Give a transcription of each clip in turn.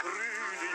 крылья.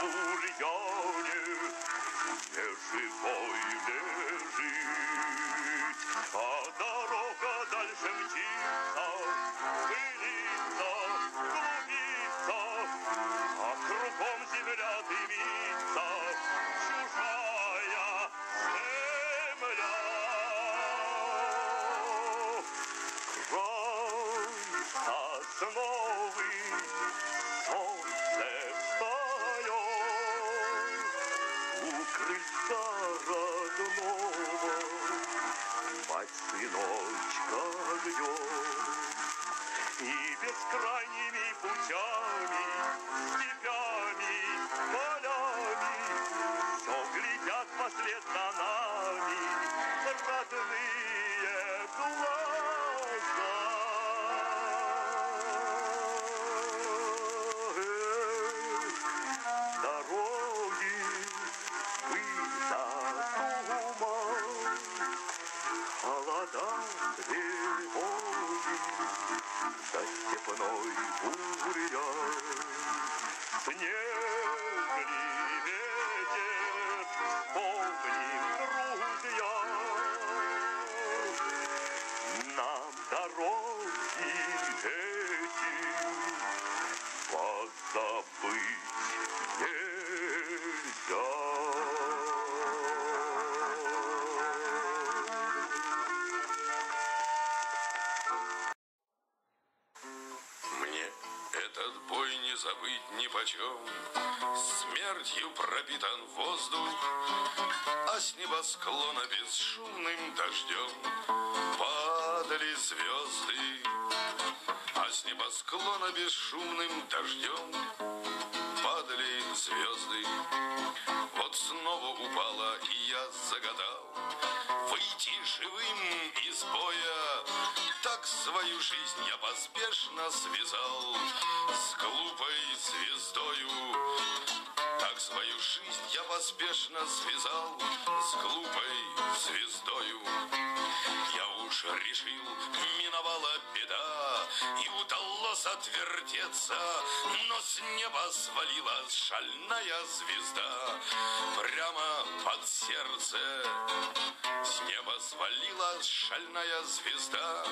Бульоне где живой лежит, а дорога дальше мчится, пылится, клубится, а кругом земля дымится, чужая земля. Край сосной почем. Смертью пропитан воздух, А с небосклона бесшумным дождем Падали звезды, с небосклона бесшумным дождем Падали звезды. Вот снова упала, и я загадал Выйти живым из боя Так свою жизнь я поспешно связал С глупой звездою Так свою жизнь я поспешно связал С глупой звездою. Я уж решил, миновала беда И удалось отвертеться Но с неба свалилась шальная звезда. Прямо под сердце с неба свалилась шальная звезда